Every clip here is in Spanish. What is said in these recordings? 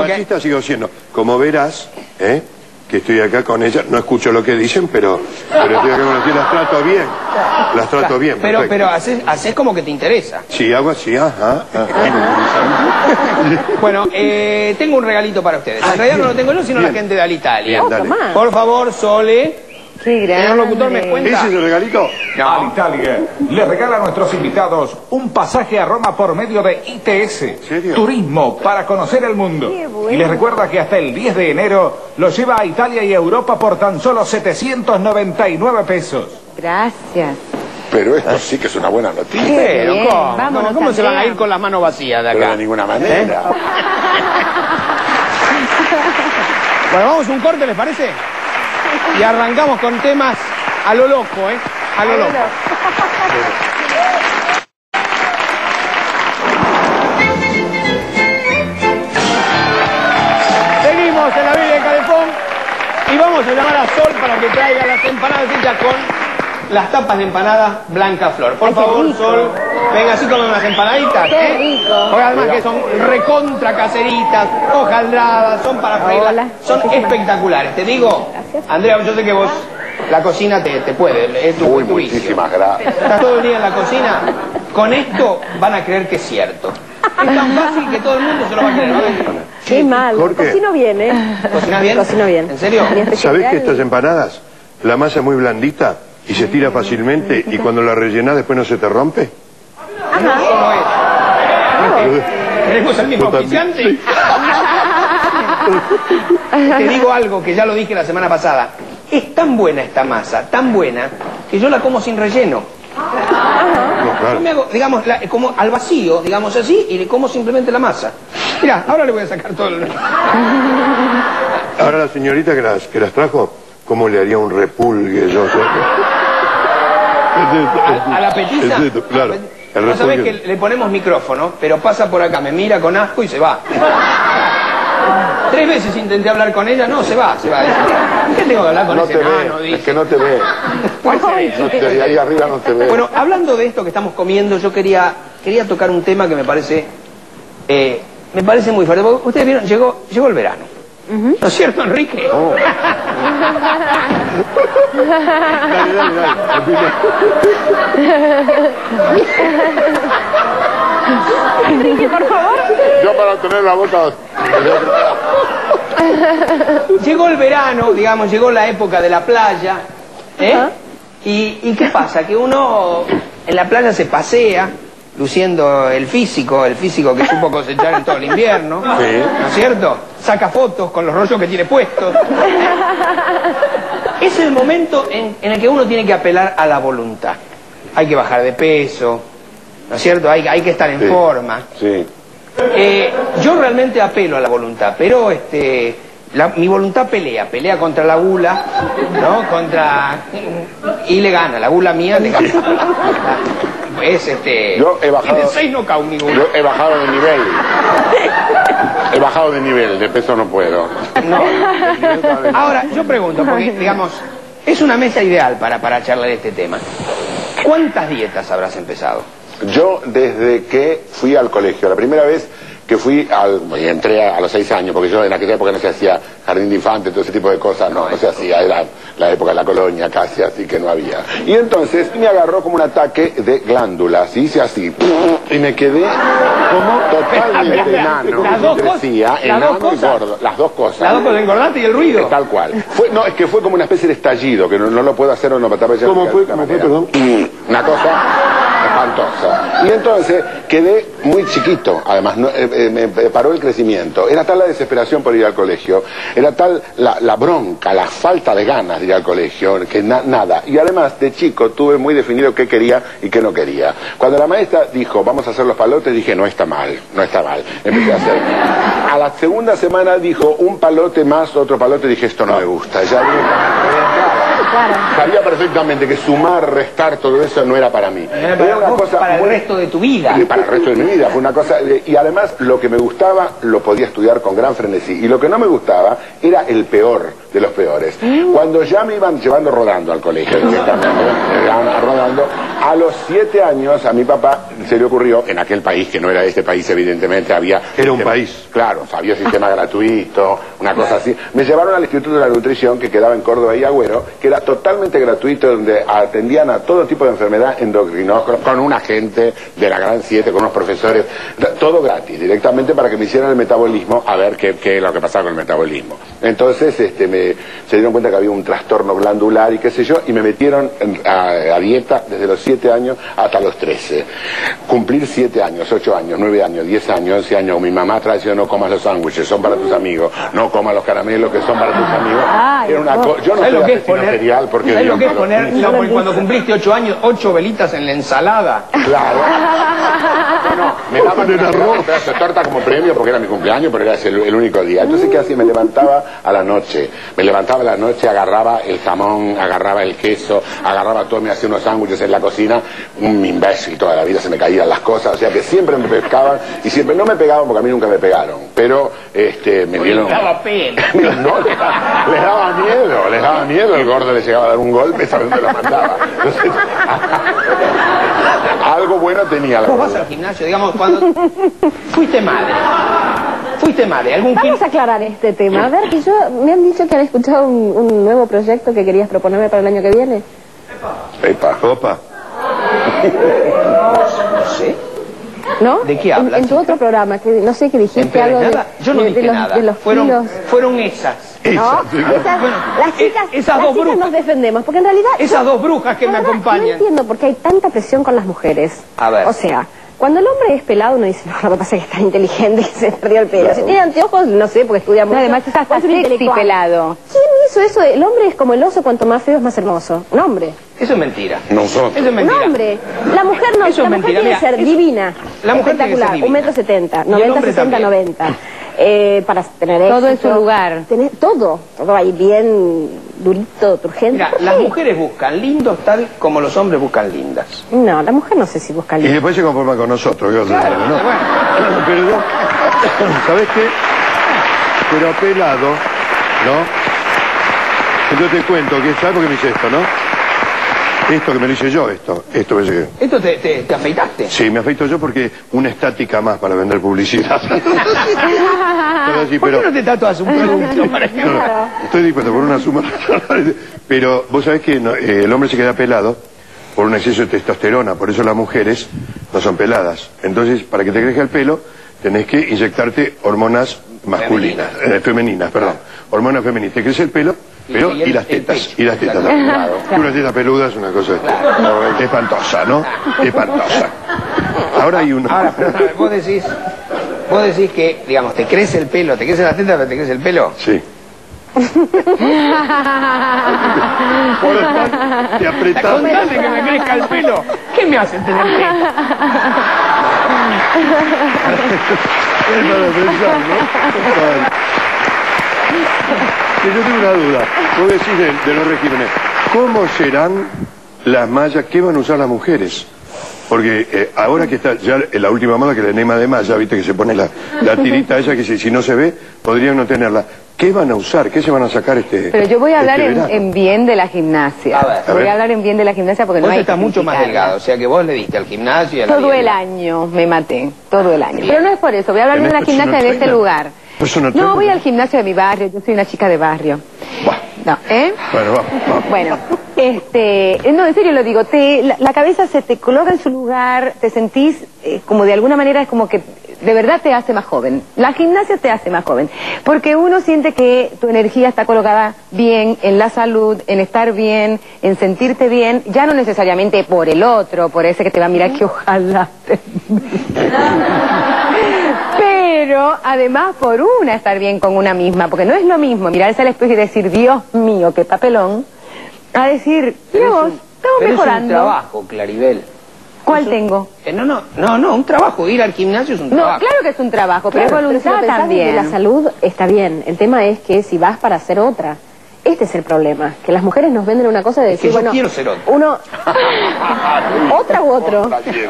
Machista sigo siendo. Como verás, ¿eh? que estoy acá con ella, no escucho lo que dicen, pero, pero estoy acá con ellas, las trato bien. Las trato bien. Pero, perfecto. pero haces, haces como que te interesa. Sí, hago así, ajá. ajá. Bueno, eh, tengo un regalito para ustedes. En realidad no lo tengo yo, sino la gente de Alitalia. Bien, dale. Tomá. Por favor, Sole. Qué grande. Señor locutor, ¿me cuenta? ¿Ese es el regalito? Alitalia le regala a nuestros invitados un pasaje a Roma por medio de ITS. serio? Turismo para conocer el mundo. Qué bueno. Y les recuerda que hasta el 10 de enero lo lleva a Italia y Europa por tan solo 799 pesos. Gracias. Pero esto sí que es una buena noticia. Pero, bien, ¿cómo? vámonos, ¿Cómo, cómo se van a ir con las manos vacías de Pero acá? de ninguna manera. Bueno, vamos a un corte, ¿les parece? Y arrancamos con temas a lo loco, ¿eh? A lo loco. Seguimos en la Biblia de Calefón y vamos a llamar a Sol para que traiga las empanadas hechas con las tapas de empanada Blanca Flor. Por Ay, favor. Sol, venga así con unas empanaditas. Qué ¿eh? rico. Porque además que son recontra caseritas, hojaldradas, son para freírlas, son Muchísimas espectaculares. Te digo, Gracias. Andrea, yo sé que vos la cocina te, te puede, es tu, Uy, tu muchísimas gracias. Estás todo el día en la cocina. Con esto van a creer que es cierto. Es tan fácil que todo el mundo se lo va a creer. ¿no? Qué mal. Jorge. Cocino bien, ¿eh? ¿Cocinas bien? Cocino bien. ¿En serio? ¿Sabés que estas empanadas, la masa es muy blandita y se tira fácilmente y cuando la rellenás después no se te rompe? No es. ¿Tenemos el mismo también. oficiante? Te digo algo que ya lo dije la semana pasada. Es tan buena esta masa, tan buena, que yo la como sin relleno. No, Yo me hago, digamos, la- como al vacío, digamos así, y le como simplemente la masa. Mira, ahora le voy a sacar todo el... Ahora la señorita que las, que las trajo, ¿cómo le haría un repulgue yo? sé a, a la petiza. Es esto, claro. No sabés que le ponemos micrófono, pero pasa por acá, me mira con asco y se va. Tres veces intenté hablar con ella, no, se va, se va. ¿Qué tengo que hablar con No ese te ve, Dice. es que no te ve. ¿Cuál se ve? No te- ahí arriba no te ve. Bueno, hablando de esto que estamos comiendo, yo quería, quería tocar un tema que me parece, eh, me parece muy fuerte. Ustedes vieron, llegó, llegó el verano. ¿No es cierto, Enrique? Oh. Dale, dale, dale. Enrique, por favor. Yo para tener la boca... Llegó el verano, digamos, llegó la época de la playa, ¿eh? Y, y qué pasa? Que uno en la playa se pasea, luciendo el físico, el físico que supo cosechar en todo el invierno, ¿no es cierto? Saca fotos con los rollos que tiene puestos. Es el momento en, en el que uno tiene que apelar a la voluntad. Hay que bajar de peso, ¿no es cierto? Hay, hay que estar en Sí. forma. Sí. Eh, yo realmente apelo a la voluntad, pero este, la- mi voluntad pelea, pelea contra la gula, ¿no? Contra y le gana, la gula mía le gana. Es este. Yo he bajado- Tiene seis nocaut mi gula. Yo he bajado de nivel. He bajado de nivel, de peso no puedo. No. Ahora, yo pregunto, porque digamos, es una mesa ideal para, para charlar este tema. ¿Cuántas dietas habrás empezado? Yo desde que fui al colegio, la primera vez que fui al, y entré a, a los seis años, porque yo en aquella época no se hacía jardín de infante, todo ese tipo de cosas, no, no se hacía, era la época de la colonia casi, así que no había. Y entonces me agarró como un ataque de glándulas, y hice así, y me quedé como totalmente enano, las dos cosas, las enano dos y cosas. gordo, las dos cosas. La dos con el engordante y el ruido. Tal cual. Fue, no, es que fue como una especie de estallido, que no, no lo puedo hacer o no ya ¿Cómo fue? ¿Cómo fue, perdón? Una cosa Y entonces quedé muy chiquito, además, eh, eh, me paró el crecimiento. Era tal la desesperación por ir al colegio, era tal la, bronca, la falta de ganas de ir al colegio, que na- nada. Y además, de chico, tuve muy definido qué quería y qué no quería. Cuando la maestra dijo, vamos a hacer los palotes, dije, no está mal, no está mal. Empecé a hacer. A la segunda semana dijo, un palote más, otro palote, dije, esto no me gusta. Claro. Sabía perfectamente que sumar, restar, todo eso no era para mí. Era para, vos, para el muy- resto de tu vida. y para el resto de mi vida. Fue una cosa. Y además, lo que me gustaba lo podía estudiar con gran frenesí. Y lo que no me gustaba era el peor de los peores. Cuando ya me iban llevando rodando al colegio, directamente, me iban rodando, a los siete años a mi papá se le ocurrió, en aquel país, que no era este país, evidentemente, había. Era un sistema- país. Claro, había sistema gratuito, una cosa así. Me llevaron al Instituto de la Nutrición, que quedaba en Córdoba y Agüero, que era totalmente gratuito, donde atendían a todo tipo de enfermedad endocrinóloga, con un agente de la Gran Siete, con unos profesores, todo gratis, directamente para que me hicieran el metabolismo, a ver qué, qué es lo que pasaba con el metabolismo. Entonces, este, me, se dieron cuenta que había un trastorno glandular y qué sé yo, y me metieron en- a, a dieta desde los 7 años hasta los 13. Cumplir 7 años, 8 años, 9 años, 10 años, 11 años, mi mamá trae no comas los sándwiches, son para tus amigos, no comas los caramelos que son para tus amigos. Era una yo no ¿Sabes soy lo que es poner, serial porque ¿sabes lo Dios que es poner no, porque cuando cumpliste ocho años, ocho velitas en la ensalada? Claro. No, me daban una un pedazo de torta como premio porque era mi cumpleaños, pero era ese el, el único día. Entonces, ¿qué hacía? Me levantaba a la noche. Me levantaba a la noche, agarraba el jamón, agarraba el queso, agarraba todo, me hacía unos sándwiches en la cocina. Un imbécil, toda la vida se me caían las cosas. O sea que siempre me pescaban y siempre no me pegaban porque a mí nunca me pegaron. Pero este, me dieron. Le daba pena. No, les daba, les daba miedo, les daba miedo, el gordo le llegaba a dar un golpe, ¿sabes dónde lo mandaba? Entonces, algo bueno tenía la Vos vas al gimnasio, digamos, cuando fuiste madre. Fuiste madre. ¿Algún Vamos a aclarar este tema. A ver, que yo me han dicho que han escuchado un, un nuevo proyecto que querías proponerme para el año que viene. Epa. Opa. No sé. ¿No? ¿De qué En- hablas, En, tu otro programa, que no sé, que dijiste ¿Enteré algo de, nada? Yo no de- dije de los, nada. de los fueron, kilos. fueron esas. ¿No? Esas, Bueno, las chicas, e- esas las dos chicas brujas. nos defendemos, porque en realidad... Esas dos brujas que me verdad, No acompañan. entiendo por qué hay tanta presión con las mujeres. A ver. O sea, cuando el hombre es pelado uno dice, no, lo que pasa es que es tan inteligente que se perdió el pelo. Si tiene anteojos, no sé, porque estudia mucho. además es hasta o un sexy intelectual. pelado. ¿Quién hizo eso? El hombre es como el oso, cuanto más feo es más hermoso. Un hombre. Eso es mentira. Nosotros. Eso es mentira. Un hombre. La mujer no, Eso es la mujer mentira, tiene que ser eso- divina. La mujer tiene que ser espectacular, divina. un metro setenta, Y el 90, hombre 60, también. 90. Eh, para tener Todo en éxito, su lugar. Tener todo, todo ahí bien durito, turgente. Mira, ¿Por las mujeres buscan lindos tal como los hombres buscan lindas. No, la mujer no sé si busca Y lindo. después se conforma con nosotros, ¿qué vas a hacer, no? bueno. Pero yo, ¿sabes qué? Pero pelado, ¿no? Yo te cuento que, ¿sabes por qué me hice esto, no? Esto que me lo hice yo, esto, esto me hice ¿Esto te, te, te afeitaste? Sí, me afeito yo porque una estática más para vender publicidad. Pero sí, ¿Por pero- qué no te tatuas un producto para que... Estoy dispuesto por una suma. Pero vos sabés que no, eh, el hombre se queda pelado por un exceso de testosterona, por eso las mujeres no son peladas. Entonces, para que te crezca el pelo, tenés que inyectarte hormonas masculinas, femeninas, femeninas perdón. Hormonas femeninas. Te crece el pelo, pero y las tetas, pecho. y las tetas Claro. Claro. Una teta peluda es una cosa este, espantosa, ¿no? Espantosa. Ahora hay una. Ahora, pero, vos decís, vos decís que, digamos, te crece el pelo, te crece la teta, pero te crece el pelo. Sí. Ahora te apretás. Que me crezca el pelo, ¿qué me hace tener pelo? Es para pensar, ¿no? Que yo tengo una duda. Vos decís de, de los regímenes, ¿cómo serán las mallas? ¿Qué van a usar las mujeres? Porque eh, ahora que está ya en la última moda, que la enema de malla, viste que se pone la, la tirita esa que si, si no se ve, podrían no tenerla. ¿Qué van a usar? ¿Qué se van a sacar este Pero yo voy a hablar este en, bien de la gimnasia. A ver. A voy ver. a hablar en bien de la gimnasia porque Vos no hay estás que mucho más delgado, o sea que vos le diste al gimnasio y a la Todo el año me maté, todo el año. Bien. Pero no es por eso, voy a hablar Tenés de la gimnasia de este lugar. Personal No, voy al gimnasio de mi barrio, yo soy una chica de barrio. Buah. No, ¿eh? Bueno, vamos, vamos. Bueno, este, no, en serio lo digo, te, la, la cabeza se te coloca en su lugar, te sentís eh, como de alguna manera es como que de verdad te hace más joven. La gimnasia te hace más joven, porque uno siente que tu energía está colocada bien en la salud, en estar bien, en sentirte bien, ya no necesariamente por el otro, por ese que te va a mirar que ojalá te... Pero además por una estar bien con una misma, porque no es lo mismo mirarse al espejo y decir, Dios mío, qué papelón, a decir, Dios, un- estamos pero es un mejorando. trabajo, Claribel. ¿Cuál un- tengo? Eh, no, no, no, no, un trabajo. Ir al gimnasio es un No, trabajo. claro que es un trabajo, pero Claro, es pero si lo voluntad también. la salud está bien. El tema es que si vas para hacer otra. Este es el problema, que las mujeres nos venden una cosa de Es que decir, yo bueno, quiero ser otro. uno, otra u otro.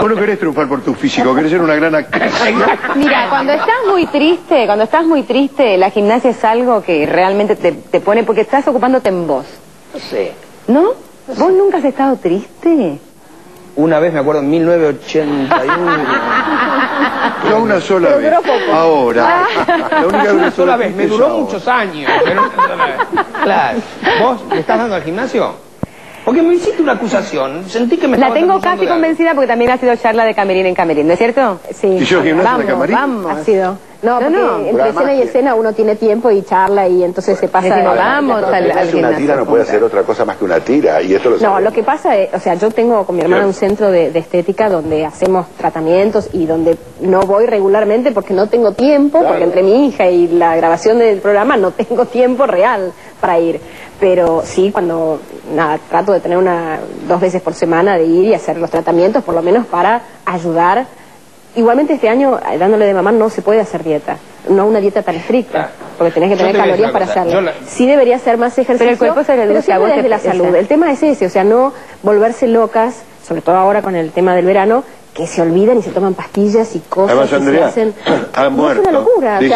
Vos no querés triunfar por tu físico, querés ser una gran actriz. Mira, cuando estás muy triste, cuando estás muy triste, la gimnasia es algo que realmente te, te pone, porque estás ocupándote en vos. No sé. ¿No? ¿Vos nunca has estado triste? Una vez me acuerdo en 1981. No una sola Pero vez. duró poco. Ahora. La única una sola vez, me duró ahora. muchos años. pero una sola vez. Claro. ¿Vos le estás dando al gimnasio? Porque me hiciste una acusación. Sentí que me La tengo casi convencida porque también ha sido charla de camerín en camerín, ¿no es cierto? Sí. ¿Y yo gimnasia Vamos, de camarín? vamos. Ha sido. No, No, porque no. entre Pero escena y que- escena uno tiene tiempo y charla y entonces se pasa... Decimos, de- vamos Pero al, al hace una tira no puede hacer otra cosa más que una tira. Y esto lo No, sabemos. lo que pasa es, o sea, yo tengo con mi hermana un centro de, de estética donde hacemos tratamientos y donde no voy regularmente porque no tengo tiempo, porque entre mi hija y la grabación del programa no tengo tiempo real para ir. Pero sí, cuando, nada, trato de tener una, dos veces por semana de ir y hacer los tratamientos, por lo menos para ayudar. Igualmente este año, eh, dándole de mamá, no se puede hacer dieta. No una dieta tan estricta, Claro. porque tenés que tener te calorías para yo la- Sí debería ser más ejercicio. Pero el cuerpo se reduce pero a vos desde la esa- salud. El tema es ese, o sea, no volverse locas, sobre todo ahora con el tema del verano, que se olvidan y se toman pastillas y cosas Además, se hacen... No, muerto. Es una locura.